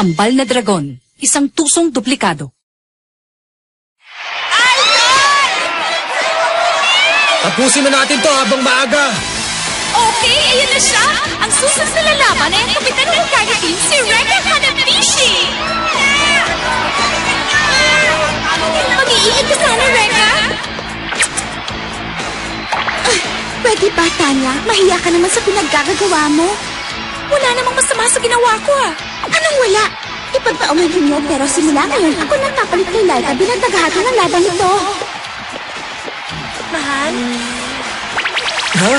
Kambal na dragon, isang tusong duplikado. Tapusin na natin to habang maaga. Okay, ayan na siya! Ang susunod na lalaban ay ang kapitan ng Kage Team, si Reka Hanabishi! Mag-iingat ka sana, Reka! Pwede ba, Tanya? Mahiya ka naman sa pinaggagawa mo. Wala namang masama sa ginawa ko ah! Anong wala? Ipagpauman niyo, pero simula ngayon, ako nagpapalit kay Laika bilang tagahati ng laban nito. Mahal? Ha?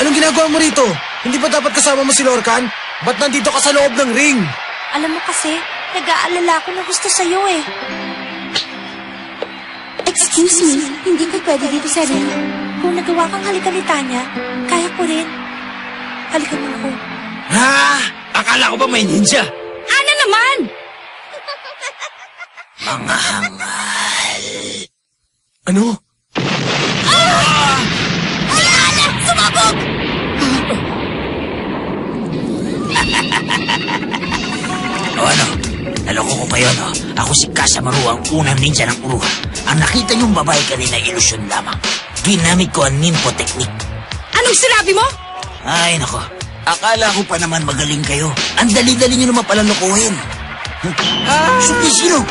Anong ginagawa mo rito? Hindi ba dapat kasama mo si Lorcan? Ba't nandito ka sa loob ng ring? Alam mo kasi, nag-aalala ko na gusto sa'yo eh. Excuse me, hindi ka pwede dito sa ring. Kung nagawa kang halikan ni Tanya, kaya ko rin. Halikan mo ako. Ha? Akala ko ba may ninja? Ana naman! Ano? Si Ana! Sumabog! O ano? Naloko ko kayo, no? Ako si Kasamaru, ang unang ninja ng Uruha. Ang nakita niyong babae kanina ilusyon lamang. Ginamit ko ang ninpo technique. Anong sinabi mo? Ay, nako. Akala ko pa naman magaling kayo. Ang dali-dali niyo naman pala lokohin. Ah! Sino?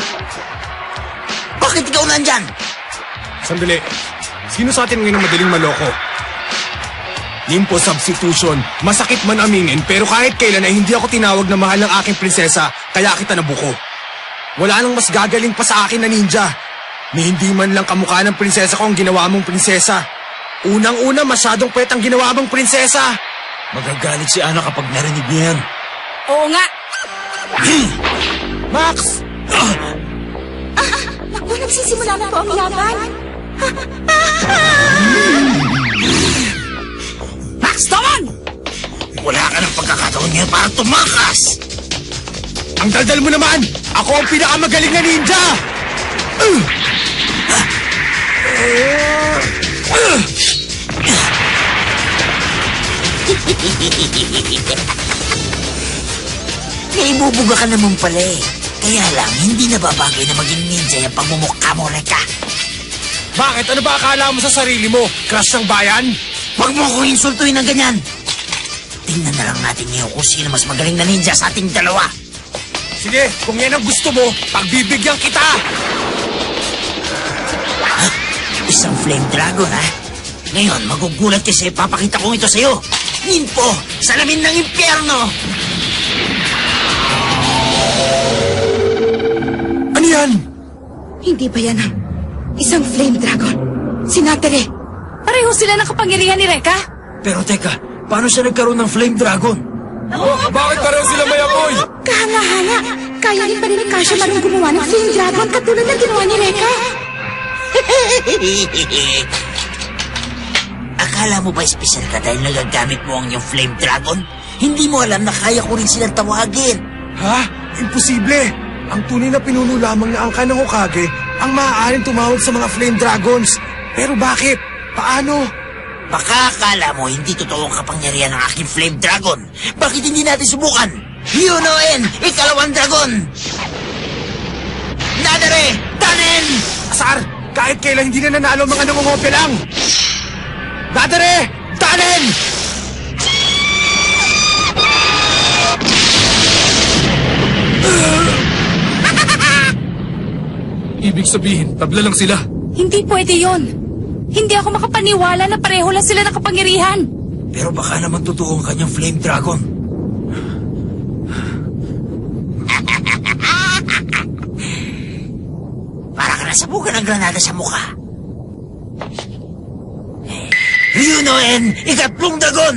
Bakit ikaw nandyan? Sandali. Sino sa atin ngayon ang madaling maloko? Nimpo substitution. Masakit man aminin pero kahit kailan ay hindi ako tinawag na mahal ng aking prinsesa kaya kita nabuko. Wala nang mas gagaling pa sa akin na ninja. Ni hindi man lang kamukha ng prinsesa ko ang ginawa mong prinsesa. Unang-una masyadong pwet ang ginawa mong prinsesa. Magagalit si Ana kapag narinig niya yan. Oo nga. Max! Naku, nagsisimula na po ang laban. Max, taman! Wala ka ng pagkakataon ngayon para tumakas! Ang daldal mo naman! Ako ang pinakamagaling na ninja! Naibubuga ka naman pala eh. Kaya lang, hindi nababagay na maging ninja yung pagmumukha mo, Reka. Bakit? Ano ba akala mo sa sarili mo? Crush ng bayan? Huwag mo akong insultuin ng ganyan. Tingnan na lang natin ngayon kung sino mas magaling na ninja sa ating dalawa. Sige, kung yan ang gusto mo, pagbibigyan kita! Isang flame dragon, ha? Ngayon, magugulat kasi papakita kong ito sa'yo. Ninpo, salamin ng impyerno! Ano yan? Hindi ba yan ang isang flame dragon? Sinatere. Pareho sila ng kapangyarihan ni Reka. Pero teka, paano siya nagkaroon ng flame dragon? Bakit pareho sila may apoy? Kahanga-hanga. Kaya rin pa rin ni Kasha marong gumawa ng flame dragon katulad ng ginawa ni Reka. Akala mo ba espesyal ka dahil nagagamit mo ang iyong flame dragon? Hindi mo alam na kaya ko rin silang tawagin. Ha? Imposible! Ang tunay na pinuno lamang na angka ng Hokage ang maaaring tumawag sa mga flame dragons. Pero bakit? Paano? Baka akala mo hindi totoo ang kapangyarihan ng aking flame dragon. Bakit hindi natin subukan? Yunoen, ikalawang dragon! Nadare, tanen! Asar! Kahit kailan hindi na nanalo mga nangungopya lang! Dadare! Tanen! Ibig sabihin, tabla lang sila. Hindi pwede yon. Hindi ako makapaniwala na pareho lang sila ng kapangyarihan. Pero baka naman totoo ang kanyang flame dragon. Para ka nasabugan ng granada sa mukha. Ryunoen, ikatlong dragon!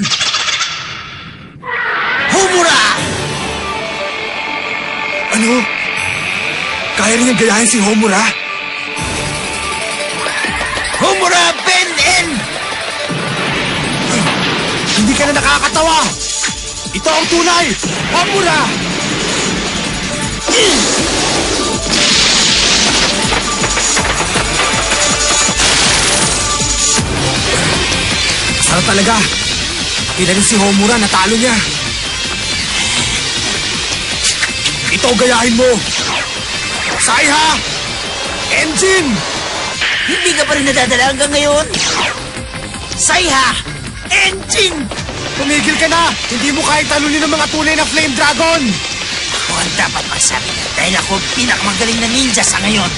Humura! Ano? Kaya rin niyang gayahin si Homura? Humura, Ben N! Hindi ka na nakakatawa! Ito ang tunay! Homura! Sarap talaga. Na rin si Homura, natalo niya. Ito gayahin mo. Saiha! Engine! Hindi ka pa rin nadadala hanggang ngayon? Saiha! Engine! Tumigil ka na! Hindi mo kaya talunin ng mga tunay na Flame Dragon! Ako ang dapat magsabi dahil ako ang pinakamagaling na ninja sa ngayon.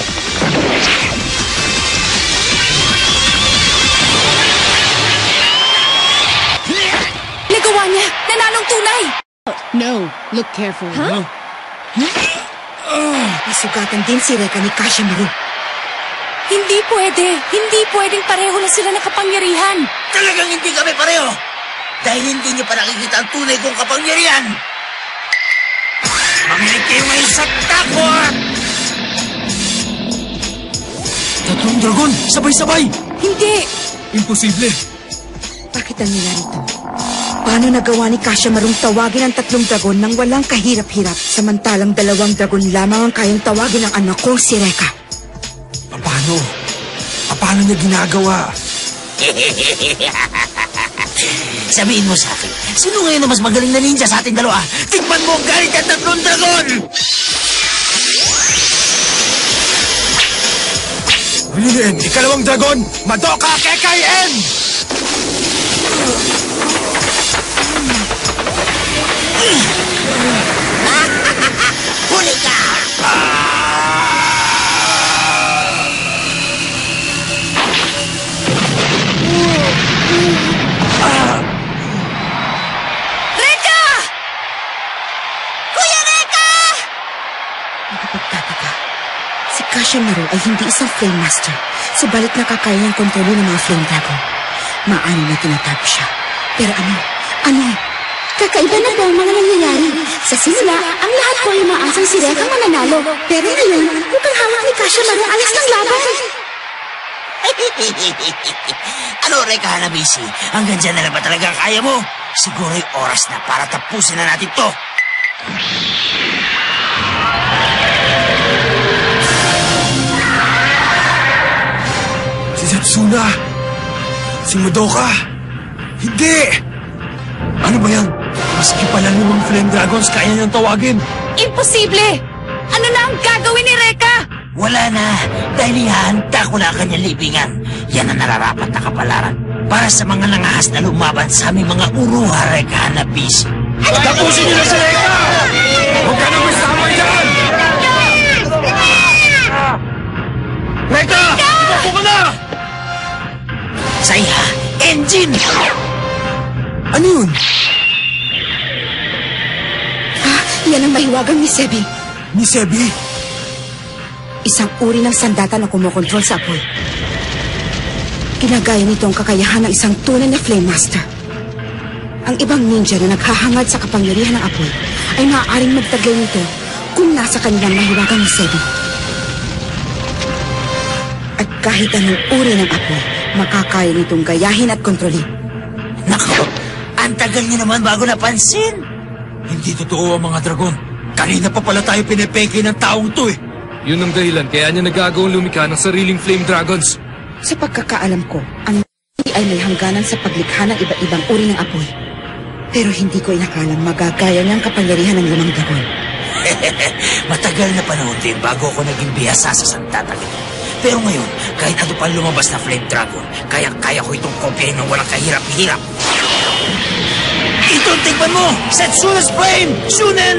Tunay! No, look careful. Nasugatan din si Reka ni Kashimaru. Hindi pwede! Hindi pwedeng pareho na sila nakapangyarihan! Talagang hindi kami pareho! Dahil hindi niyo pa nakikita ang tunay kong kapangyarihan! Manginig kayo ngayon sa takot! Tatlong dragon! Sabay-sabay! Hindi! Imposible. Bakit ang nangyari ito? Paano nagawa ni Kashimarung tawagin ang tatlong dragon nang walang kahirap-hirap samantalang dalawang dragon lamang ang kayang tawagin ng anak kong si Reka? Paano? Paano niya ginagawa? Sabihin mo sa akin, sino ngayon ang mas magaling na ninja sa ating dalawa? Tikman mo ang galit ng tatlong dragon! Rin, ikalawang dragon! Madoka Kekaien! Huli ka! Reka! Nakapagtataka. Si Kashimaru ay hindi isang Flame Master, subalit nakakaya niyang kontrolin ng mga Flame Dragon. Maano na tinatago siya. Pero ano? Ano? Kakaiba na daw ang mga nangyayari. Sa simula, ang lahat ko ay umaasang si Reka mananalo. Pero ngayon, mukhang hawak ni Kashimaru ang alas ng laban. ano, Reka Hanabishi? Hanggang dyan na lang ba talaga ang kaya mo? Siguro'y oras na para tapusin na natin to. Si Setsuna! Si Madoka! Hindi! Ano ba yan? Maski pala limang Flame Dragons, kaya niyang tawagin. Imposible! Ano na ang gagawin ni Reka? Wala na, dahil ihahanda ko na ang kanyang libingan. Yan ang nararapat na kapalaran para sa mga nangahas na lumaban sa aming mga uruha, Reka Hanabishi. Tapusin niyo na si Reka! Huwag ka nang masama dyan! Reka! Ibapo ka na! Saiha, engine! Ano yun? Yan ang mahiwagang ni Sebi. Ni Sebi? Isang uri ng sandata na kumokontrol sa apoy. Ginagaya nito ang kakayahan ng isang tunay na Flame Master. Ang ibang ninja na naghahangad sa kapangyarihan ng apoy ay maaaring magtaglay nito kung nasa kanilang mahiwagang ni Sebi. At kahit anong uri ng apoy, makakaya nitong gayahin at kontrolin. Nako, ang tagal niyo naman bago napansin. Hindi totoo ang mga dragon. Kanina pa pala tayo pinepeke ng taong to eh. Yun ang dahilan kaya niya nagagawang lumikha ng sariling Flame Dragons. Sa pagkakaalam ko, ang ay may hangganan sa paglikha ng iba-ibang uri ng apoy. Pero hindi ko inakalang magagaya niyang kapangyarihan ng limang dragon. Matagal na panahon din bago ako naging bihasa sa Santa Tagin. Pero ngayon, kahit ano pa lumabas na Flame Dragon, kaya-kaya ko itong kopyahin ng walang kahirap-hirap. Ito, tigman mo! Setsuna's Flame! Shunen!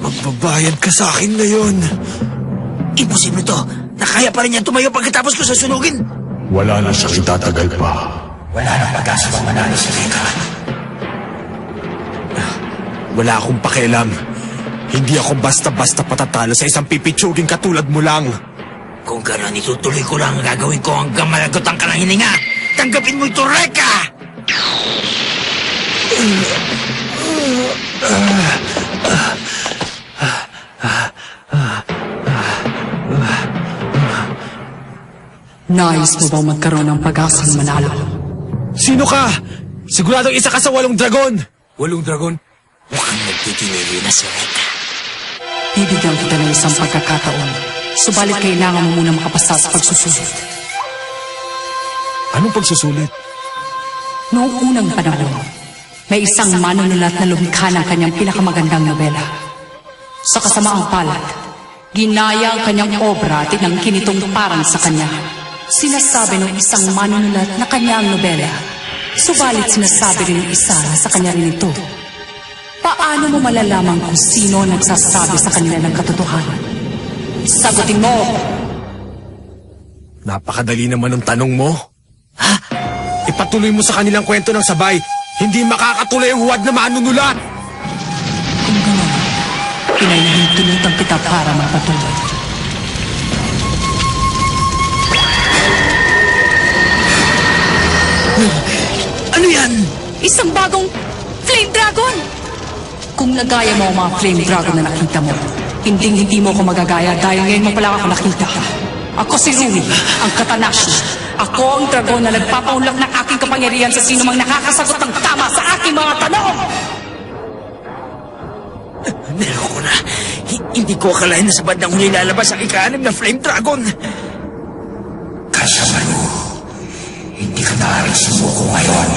Magbabayad ka sa akin ngayon. Imposible to. Nakaya pa rin niya tumayo pagkatapos ko sasunugin. Wala na siyang itatagal pa. Wala nang pag-asa pang manalo si Rika. Wala akong pakialam. Hindi ako basta-basta patatalo sa isang pipitsuging katulad mo lang. Kung gano'n, itutuloy ko lang ang gagawin ko hanggang malagotan ka ng hininga. Tanggapin mo ito, Reka! Nais mo bang magkaroon ng pag-asang manalo? Sino ka? Siguradong isa ka sa walong dragon! Walong dragon? Mukhang nagtitinili na si Reka. Bibigyan kita ng isang pagkakataon. Subalit kailangan mo muna makapasa sa pagsusulit. Anong pagsusulit? Noong unang panahon, may isang manunulat na lumikha ng kanyang pinakamagandang nobela. Sa kasamaang palad, ginaya ang kanyang obra at inangkin itong parang sa kanya. Sinasabi ng isang manunulat na kanya ang nobela. Subalit sinasabi rin ng isa na sa kanya rin ito. Paano mo malalaman kung sino nagsasabi sa kanila ng katotohanan? Sagutin mo! Napakadali naman ng tanong mo. Ha? Ipatuloy mo sa kanilang kwento ng sabay. Hindi makakatuloy ang huwad na manunulat. Kung gano'n, pinahihintulutan kita para magpatuloy. Ano yan? Isang bagong Flame Dragon! Kung nagaya mo ang mga flame dragon na nakita mo, hindi hindi mo ako magagaya dahil ngayon mo pala ako nakita. Ako si Rui, ang Katanashi. Ako ang dragon na nagpapaunlak ng aking kapangyarihan sa sino mang nakakasagot ng tama sa aking mga tanong! Niloko na. Hi- hindi ko akalain na sa bandang huli lalabas ang ika-anim na Flame Dragon. Kasamaru, hindi ka naaaring sumuko ngayon.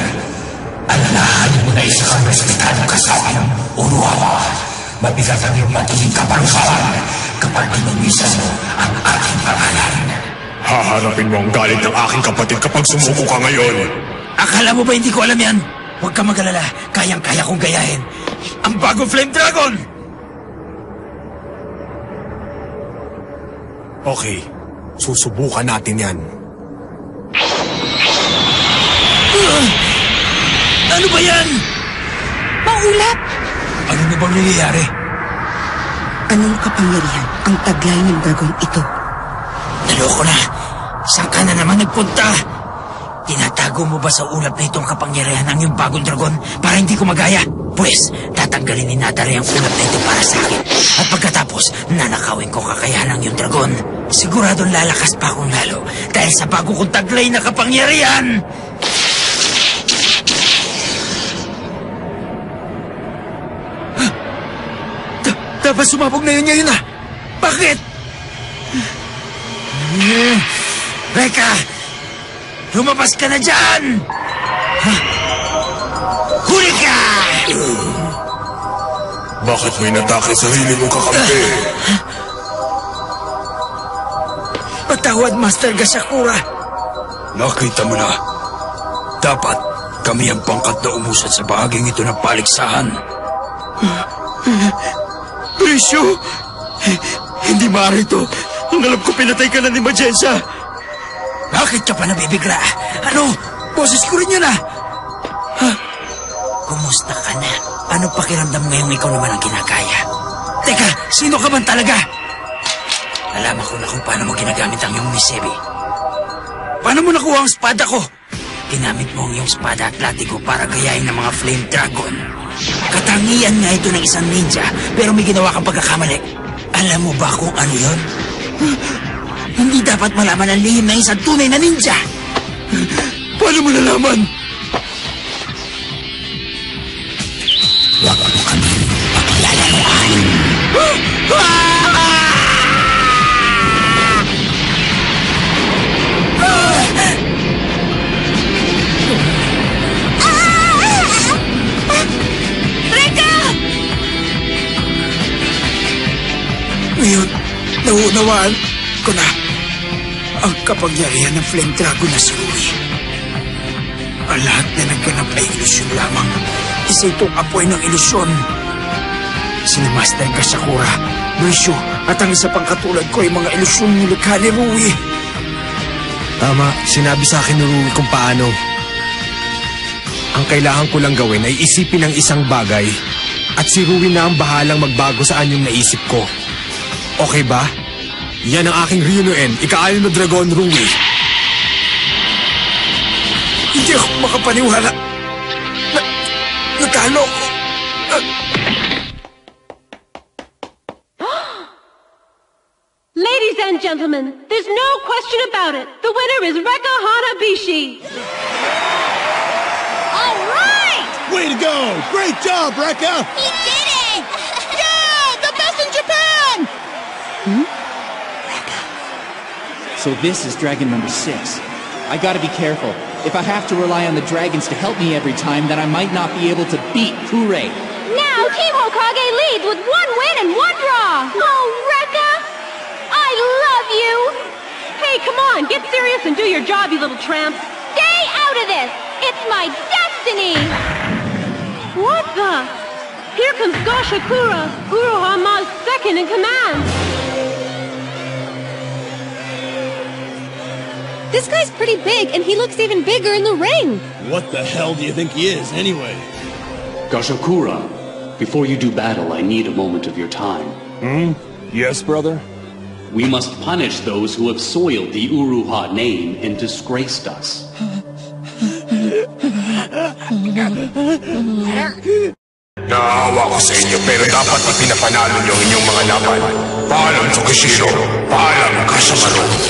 Alalahanin mo na isa kang respetadong kasabi ng Uruawa. Mabigat ang iyong magiging kaparusahan kapag ginumisan mo ang aking pangalan. Haharapin mo ang galit ng aking kapatid kapag sumuko ka ngayon. Akala mo ba hindi ko alam yan? Huwag ka magalala. Kayang-kaya kong gayahin. Ang bagong Flame Dragon! Okay, susubukan natin yan. Ano ba yan? Maulap! Ano na bang nangyayari? Anong kapangyarihan ang taglay ng dragon ito? Naloko na. Saan ka na naman nagpunta? Tinatago mo ba sa ulap na itong kapangyarihan ng iyong bagong dragon para hindi ko magaya? Pwes, tatanggalin ni Natari ang ulap na ito para sa akin. At pagkatapos, nanakawin ko kakayahan ng iyong dragon. Siguradong lalakas pa akong lalo dahil sa bago kong taglay na kapangyarihan. Dapat sumabog na yun ngayon ah! Bakit? Hmm. Reka! Lumabas ka na dyan! Ha? Huli ka! Bakit may natake sa sarili mong kakampi? Patawad, Master Gasakura. Nakita mo na. Dapat kami ang pangkat na umusad sa bahaging ito ng paligsahan. Presyo! Hindi maaari ito. Ang alam ko pinatay ka na ni Majensa. Bakit ka pa nabibigla? Ano? Boses ko rin yun ah. Ha? Kumusta ka na? Ano pakiramdam ngayong ikaw naman ang kinakaya? Teka, sino ka man talaga? Alaman ko na kung paano mo ginagamit ang iyong misebi. Paano mo nakuha ang espada ko? Ginamit mo ang iyong espada at latigo para gayahin ng mga flame dragon. Katangian nga ito ng isang ninja, pero may ginawa kang pagkakamali. Alam mo ba kung ano yon? Hindi dapat malaman ang lihim ng isang tunay na ninja. Paano mo nalaman? Huwag mo kami paglalaroan. Reka! Ngayon, nauunawaan ko na ang kapangyarihan ng Flame Dragon na si Rui. Ang lahat na nagganap ay ilusyon lamang. Isa itong apoy ng ilusyon. Sina Master Kasakura, Luisyo, at ang isa pang katulad ko ay mga ilusyon nilikha ni Rui. Tama, sinabi sa akin ni Rui kung paano. Ang kailangan ko lang gawin ay isipin ang isang bagay At si Ruin na ang bahalang magbago sa anyong naisip ko. Okay ba? Yan ang aking Ryunoen, ikaalim na Dragon Rui. Hindi ako makapaniwala. Na, natalo ko. Ladies and gentlemen, there's no question about it. The winner is Rekka Hanabishi. All right! Way to go! Great job, Rekka! He did it! Yeah! The best in Japan! Hmm? So this is dragon number six. I gotta be careful. If I have to rely on the dragons to help me every time, then I might not be able to beat Hure. Now Team Hokage leads with one win and one draw. Oh, Rekka! I love you! Hey, come on, get serious and do your job, you little tramp. Stay out of this! It's my destiny! What the? Here comes Gashakura, Uruhama's second in command. This guy's pretty big, and he looks even bigger in the ring. What the hell do you think he is, anyway? Gashokura, before you do battle, I need a moment of your time. Hmm? Yes, brother? We must punish those who have soiled the Uruha name and disgraced us. Naawa ko sa inyo pero dapat ipinapanalo niyo ang inyong mga laban. Paalam Tsukishiro, paalam Kasamaru.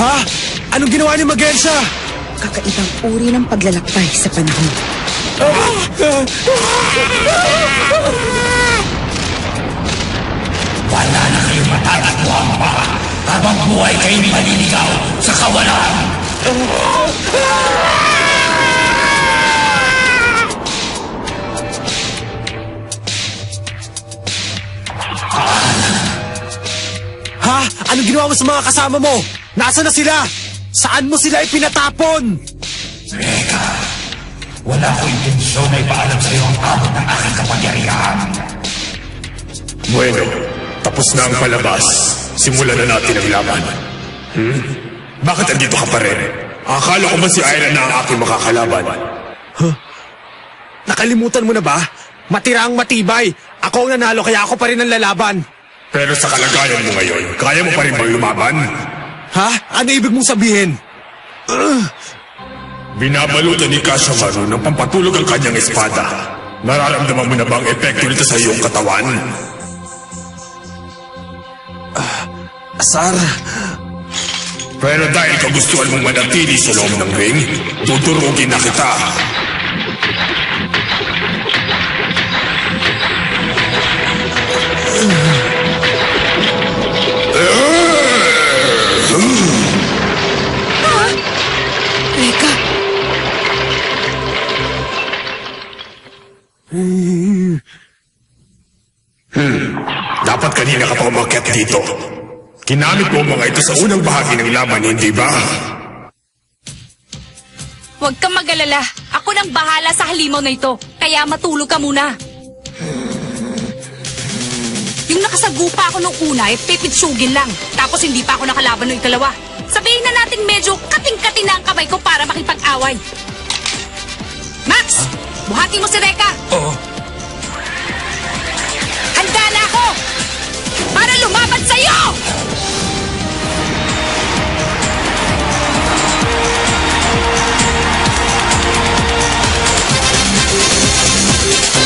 Ha? Anong ginawa ni Magensa? Kakaibang uri ng paglalakbay sa panahon. Wala na kayong matatagpuan pa habang buhay kayong maliligaw sa kawalan. Ha? Anong ginawa mo sa mga kasama mo? Nasaan na sila? Saan mo sila ipinatapon? Reka, wala ko intensyon na ipaalam sa iyo ang abot ng aking kapangyarihan. Bueno, tapos na ang palabas. Simulan na natin ang laban. Hmm? Bakit andito ka pa rin? Akala ko ba si Ira na ang aking makakalaban? Nakalimutan mo na ba? Matira ang matibay. Ako ang nanalo kaya ako pa rin ang lalaban. Pero sa kalagayan mo ngayon, kaya mo pa rin bang lumaban? Ha? Ano ibig mong sabihin? Binabalutan ni Kashamaru ng pampatulog ang kanyang espada. Nararamdaman mo na ba ang epekto nito sa iyong katawan? Asar, Pero dahil kagustuhan mong manatili sa loob ng ring, tuturugin na kita. Reka, ka dito. Kinamit mo mga ito sa unang bahagi ng laban, hindi ba? Huwag kang magalala. Ako nang bahala sa halimaw na ito. Kaya matulog ka muna. Yung nakasagupa ako nung una, eh, pipitsugin lang. Tapos hindi pa ako nakalaban ng ikalawa. Sabihin na natin medyo kating-kating na ang kamay ko para makipag-away. Max! Buhati mo si Reka! Oo. Handa na ako! para lumaban sa'yo! Thank